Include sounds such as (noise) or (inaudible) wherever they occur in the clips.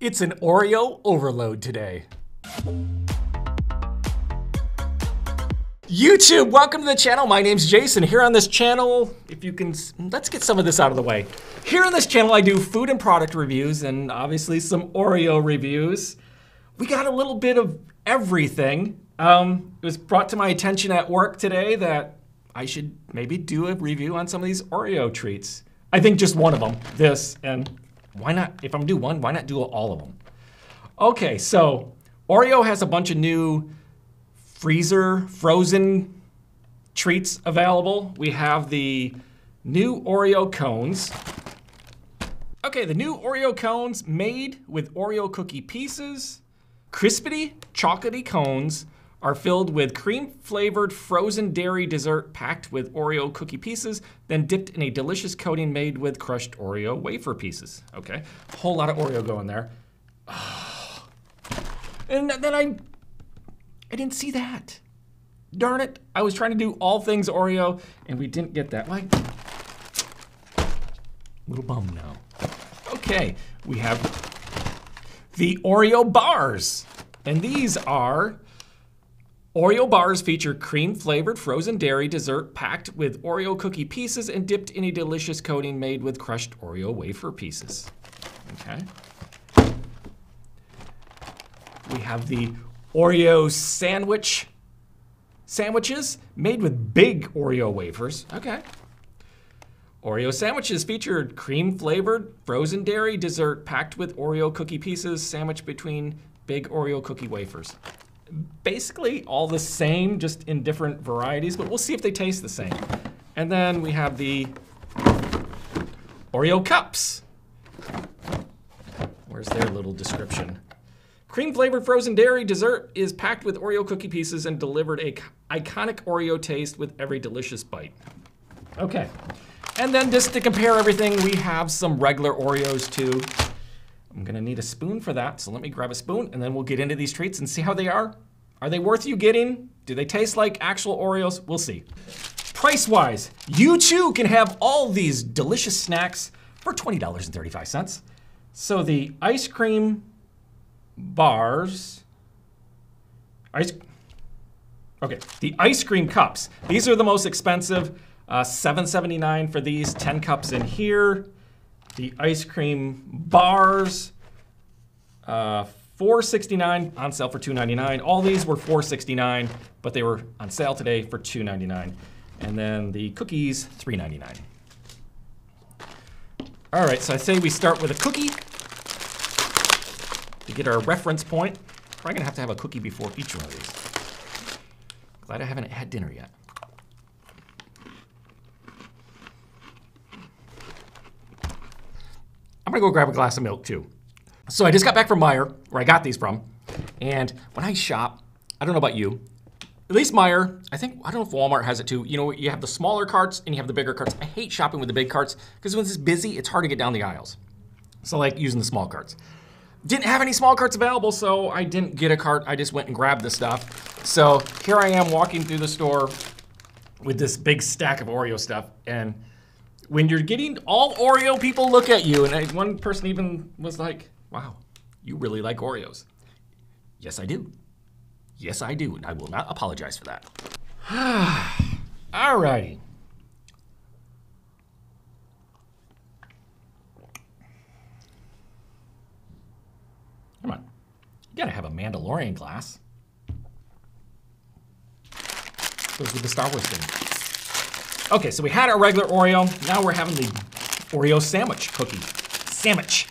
It's an Oreo overload today. YouTube, welcome to the channel. My name's Jason. Here on this channel, if you can, let's get some of this out of the way. Here on this channel, I do food and product reviews and obviously some Oreo reviews. We got a little bit of everything. Um, it was brought to my attention at work today that I should maybe do a review on some of these Oreo treats. I think just one of them, this, and why not, if I'm gonna do one, why not do all of them? Okay, so Oreo has a bunch of new freezer frozen treats available. We have the new Oreo cones. Okay, the new Oreo cones made with Oreo cookie pieces. Crispity chocolatey cones are filled with cream flavored frozen dairy dessert packed with Oreo cookie pieces, then dipped in a delicious coating made with crushed Oreo wafer pieces. Okay, whole lot of Oreo going there. Ah. And then I I didn't see that. Darn it. I was trying to do all things Oreo and we didn't get that. Like, little bum now. Okay, we have the Oreo bars. And these are Oreo bars feature cream flavored frozen dairy dessert packed with Oreo cookie pieces and dipped in a delicious coating made with crushed Oreo wafer pieces. Okay. We have the Oreo sandwich sandwiches made with big Oreo wafers. Okay. Oreo sandwiches featured cream flavored frozen dairy dessert packed with Oreo cookie pieces sandwiched between big Oreo cookie wafers. Basically all the same, just in different varieties, but we'll see if they taste the same. And then we have the Oreo cups. Where's their little description? Cream flavored frozen dairy dessert is packed with Oreo cookie pieces and delivered a iconic Oreo taste with every delicious bite. Okay. And then just to compare everything, we have some regular Oreos too. I'm gonna need a spoon for that, so let me grab a spoon and then we'll get into these treats and see how they are. Are they worth you getting? Do they taste like actual Oreos? We'll see. Price wise, you too can have all these delicious snacks for $20.35. So the ice cream bars. Ice. Okay, the ice cream cups. These are the most expensive. Uh, 7.79 for these, 10 cups in here. The ice cream bars, uh, 4.69 on sale for 2.99. All these were 4.69, but they were on sale today for 2.99. And then the cookies, 3.99. All right, so I say we start with a cookie to get our reference point. Probably gonna have to have a cookie before each one of these. Glad I haven't had dinner yet. I'm gonna go grab a glass of milk too. So I just got back from Meijer, where I got these from. And when I shop, I don't know about you, at least Meijer, I think, I don't know if Walmart has it too. You know, you have the smaller carts and you have the bigger carts. I hate shopping with the big carts because when it's busy, it's hard to get down the aisles. So like using the small carts. Didn't have any small carts available, so I didn't get a cart. I just went and grabbed the stuff. So here I am walking through the store with this big stack of Oreo stuff. And when you're getting all Oreo, people look at you. And I, one person even was like, wow, you really like Oreos. Yes, I do. Yes, I do. And I will not apologize for that. (sighs) all righty. Come on. You gotta have a Mandalorian glass. Goes with the Star Wars thing. Okay, so we had our regular Oreo. Now we're having the Oreo sandwich cookie. Sandwich.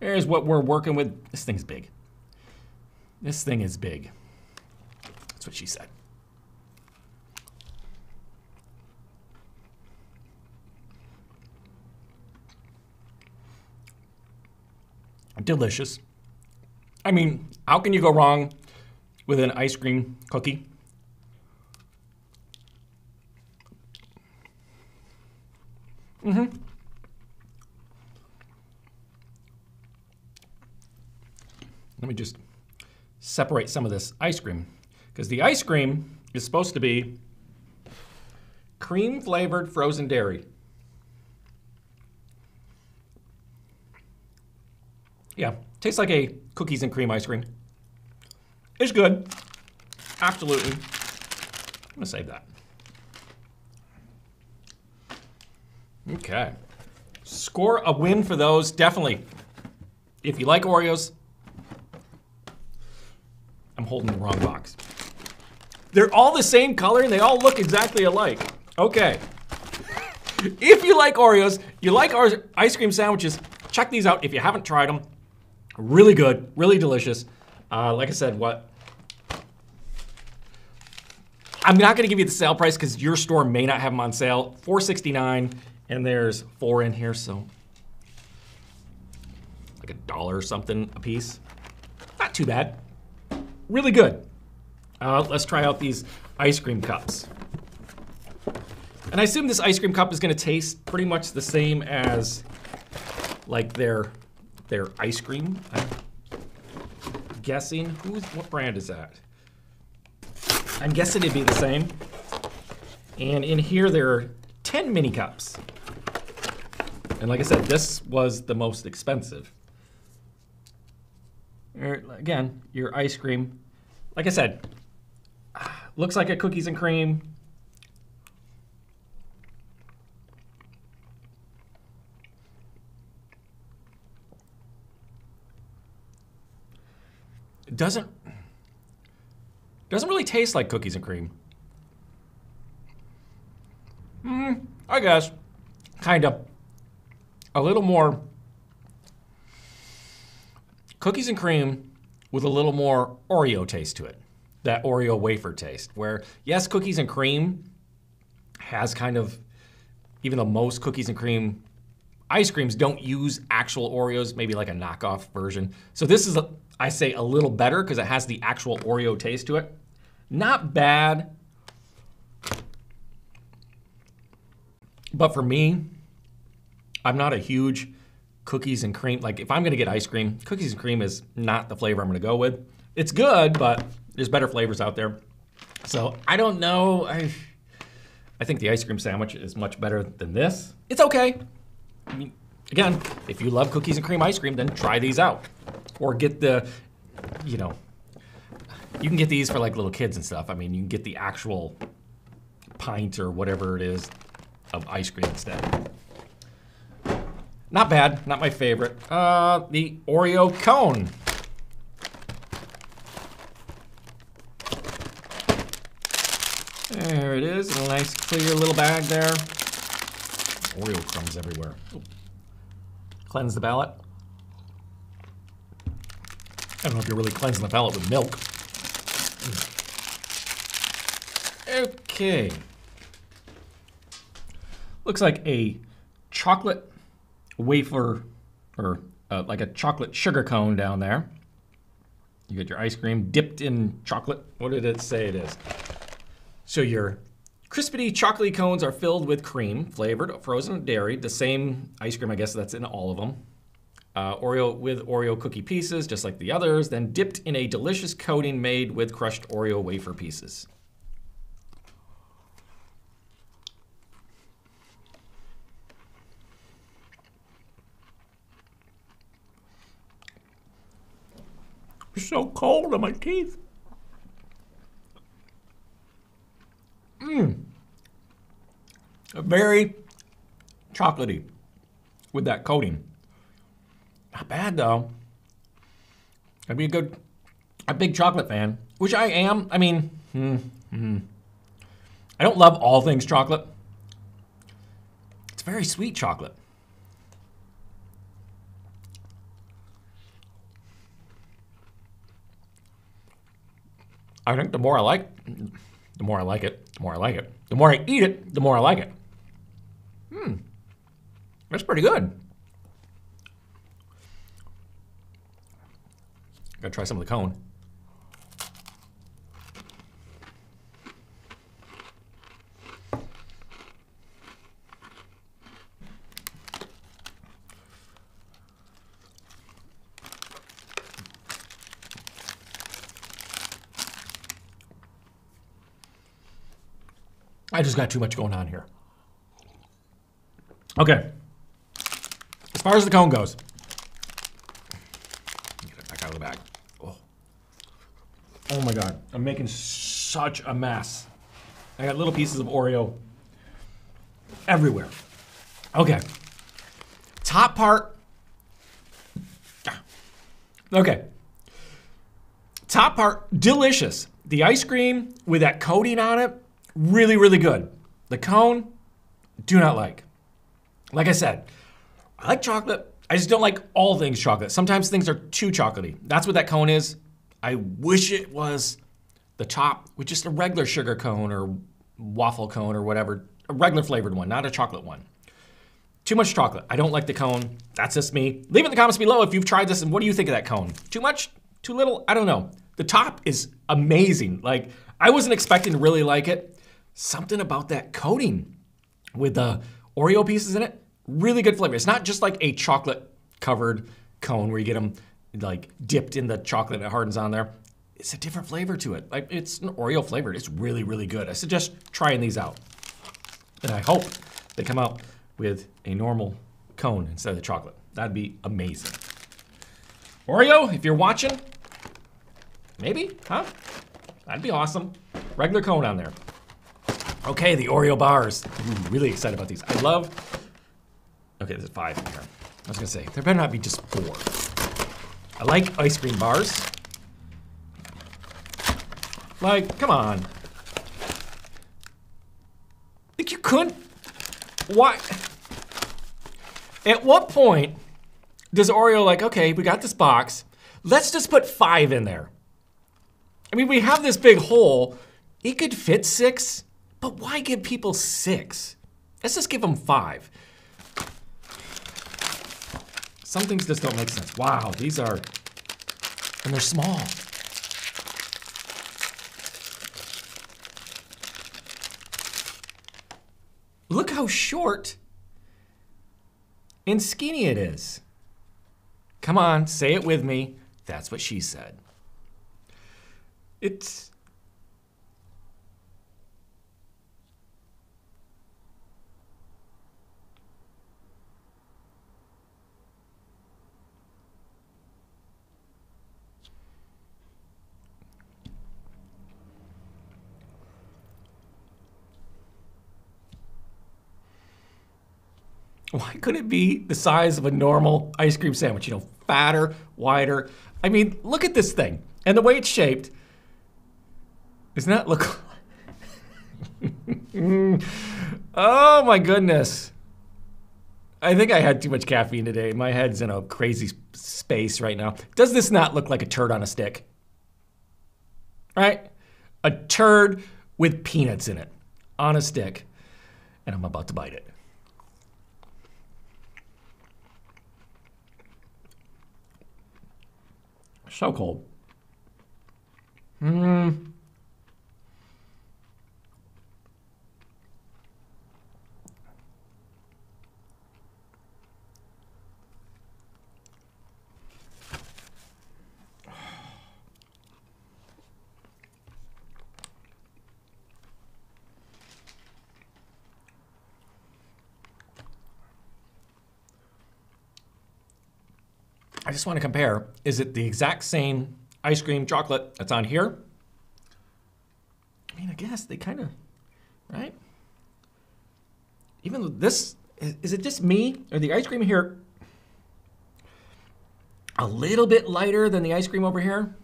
Here's what we're working with. This thing's big. This thing is big. That's what she said. delicious. I mean, how can you go wrong with an ice cream cookie? Mm-hmm. Let me just separate some of this ice cream because the ice cream is supposed to be cream flavored frozen dairy. Yeah, tastes like a cookies and cream ice cream. It's good. Absolutely. I'm gonna save that. Okay. Score a win for those, definitely. If you like Oreos, I'm holding the wrong box. They're all the same color and they all look exactly alike. Okay. (laughs) If you like Oreos, you like our ice cream sandwiches, check these out if you haven't tried them. Really good, really delicious. Uh, like I said, what? I'm not gonna give you the sale price because your store may not have them on sale. 4.69, and there's four in here, so like a dollar or something a piece. Not too bad. Really good. Uh, let's try out these ice cream cups. And I assume this ice cream cup is gonna taste pretty much the same as like their their ice cream. I'm guessing who's what brand is that? I'm guessing it'd be the same. And in here there are 10 mini cups. And like I said, this was the most expensive. Er, again, your ice cream. Like I said, (sighs) looks like a cookies and cream. It doesn't doesn't really taste like cookies and cream. Hmm, I guess. Kind of. A little more cookies and cream with a little more Oreo taste to it. That Oreo wafer taste. Where, yes, cookies and cream has kind of, even though most cookies and cream ice creams don't use actual Oreos, maybe like a knockoff version. So this is, a, I say, a little better because it has the actual Oreo taste to it. Not bad. But for me, I'm not a huge cookies and cream. Like if I'm gonna get ice cream, cookies and cream is not the flavor I'm gonna go with. It's good, but there's better flavors out there. So I don't know. I, I think the ice cream sandwich is much better than this. It's okay. I mean, again, if you love cookies and cream ice cream, then try these out. Or get the, you know, you can get these for like little kids and stuff. I mean, you can get the actual pint or whatever it is of ice cream instead. Not bad, not my favorite. Uh, the Oreo cone. There it is, in a nice clear little bag there. Oreo crumbs everywhere. Cleanse the palate. I don't know if you're really cleansing the palate with milk. Okay. Looks like a chocolate wafer, or uh, like a chocolate sugar cone down there. You get your ice cream dipped in chocolate. What did it say it is? So your crispity chocolatey cones are filled with cream, flavored, frozen dairy, the same ice cream, I guess that's in all of them. Uh, Oreo with Oreo cookie pieces, just like the others, then dipped in a delicious coating made with crushed Oreo wafer pieces. So cold on my teeth. Mmm. Very chocolatey with that coating. Not bad though. I'd be a good, a big chocolate fan, which I am. I mean, hmm, hmm. I don't love all things chocolate. It's very sweet chocolate. I think the more I like, the more I like it, the more I like it. The more I eat it, the more I like it. Hmm, that's pretty good. Gotta try some of the cone. I just got too much going on here. Okay. As far as the cone goes, get it back out of the bag. Oh. oh my God. I'm making such a mess. I got little pieces of Oreo everywhere. Okay. Top part. Okay. Top part, delicious. The ice cream with that coating on it, really, really good. The cone, do not like. Like I said, I like chocolate. I just don't like all things chocolate. Sometimes things are too chocolatey. That's what that cone is. I wish it was the top with just a regular sugar cone or waffle cone or whatever, a regular flavored one, not a chocolate one. Too much chocolate. I don't like the cone. That's just me. Leave it in the comments below if you've tried this and what do you think of that cone? Too much? Too little? I don't know. The top is amazing. Like, I wasn't expecting to really like it. Something about that coating with the Oreo pieces in it, really good flavor. It's not just like a chocolate covered cone where you get them like dipped in the chocolate and it hardens on there. It's a different flavor to it. Like it's an Oreo flavored. It's really, really good. I suggest trying these out. And I hope they come out with a normal cone instead of the chocolate. That'd be amazing. Oreo, if you're watching, maybe, huh? That'd be awesome. Regular cone on there. Okay, the Oreo bars. Ooh, really excited about these. I love. Okay, there's five in here. I was gonna say there better not be just four. I like ice cream bars. Like, come on. Like you couldn't. Why? At what point does Oreo like, okay, we got this box. Let's just put five in there. I mean, we have this big hole. It could fit six. But why give people six? Let's just give them five. Some things just don't make sense. Wow, these are, and they're small. Look how short and skinny it is. Come on, say it with me. That's what she said. It's Why couldn't it be the size of a normal ice cream sandwich? You know, fatter, wider. I mean, look at this thing and the way it's shaped. Doesn't that look? (laughs) oh my goodness. I think I had too much caffeine today. My head's in a crazy space right now. Does this not look like a turd on a stick? Right? A turd with peanuts in it on a stick. And I'm about to bite it. So cold. Mmm. I just want to compare. Is it the exact same ice cream chocolate that's on here? I mean, I guess they kind of, right? Even this, is it just me or the ice cream here a little bit lighter than the ice cream over here?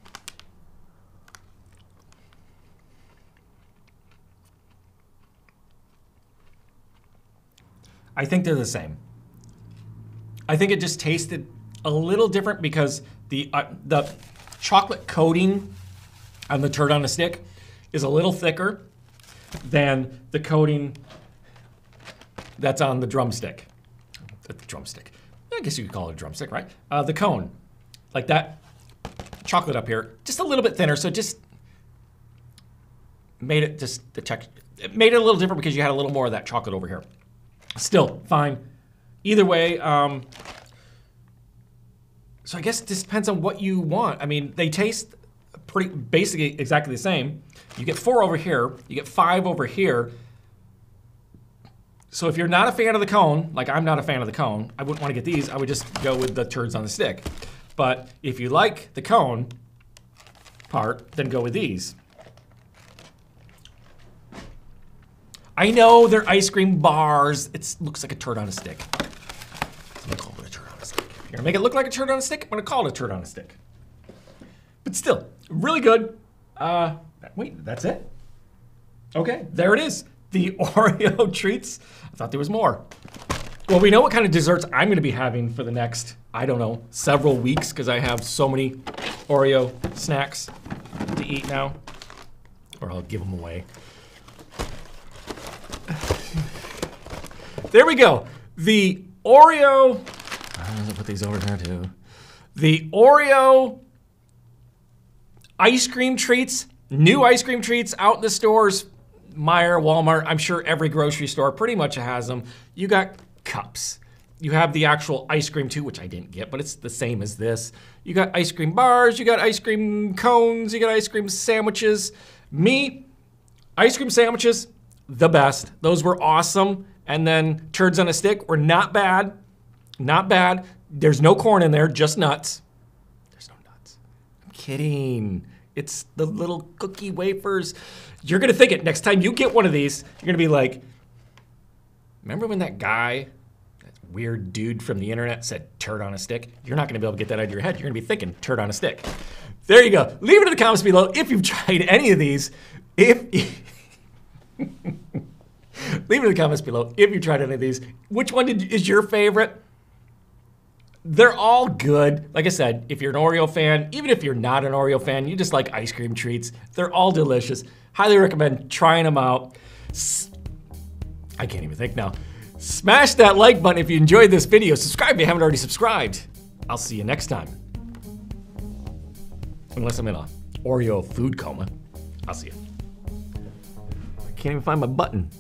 I think they're the same. I think it just tasted a little different because the uh, the chocolate coating on the turd on a stick is a little thicker than the coating that's on the drumstick. The drumstick. I guess you could call it a drumstick, right? Uh, the cone, like that chocolate up here, just a little bit thinner. So just made it just the texture. It made it a little different because you had a little more of that chocolate over here. Still fine. Either way, um, so I guess it depends on what you want. I mean, they taste pretty basically exactly the same. You get four over here, you get five over here. So if you're not a fan of the cone, like I'm not a fan of the cone, I wouldn't want to get these. I would just go with the turds on the stick. But if you like the cone, part, then go with these. I know they're ice cream bars. It looks like a turd on a stick. I'm gonna call it a turd a gonna make it look like a turd on a stick? I'm gonna call it a turd on a stick. But still, really good. Uh, wait, that's it? Okay, there it is. The (laughs) Oreo treats. I thought there was more. Well, we know what kind of desserts I'm gonna be having for the next, I don't know, several weeks because I have so many Oreo snacks to eat now. Or I'll give them away. (sighs) There we go. The Oreo. I'm gonna put these over there too. The Oreo ice cream treats, new ice cream treats out in the stores. Meijer, Walmart, I'm sure every grocery store pretty much has them. You got cups. You have the actual ice cream too, which I didn't get, but it's the same as this. You got ice cream bars, you got ice cream cones, you got ice cream sandwiches. Me, ice cream sandwiches, the best. Those were awesome. And then turds on a stick were not bad. Not bad. There's no corn in there, just nuts. There's no nuts. I'm kidding. It's the little cookie wafers. You're gonna think it next time you get one of these, you're gonna be like, remember when that guy, that weird dude from the internet said turd on a stick? You're not gonna be able to get that out of your head. You're gonna be thinking turd on a stick. There you go. Leave it in the comments below if you've (laughs) tried any of these. If (laughs) Leave it in the comments below if you tried any of these. Which one did, is your favorite? They're all good. Like I said, if you're an Oreo fan, even if you're not an Oreo fan, you just like ice cream treats, they're all delicious. Highly recommend trying them out. S- I can't even think now. Smash that like button if you enjoyed this video. Subscribe if you haven't already subscribed. I'll see you next time. Unless I'm in a Oreo food coma. I'll see you. I can't even find my button.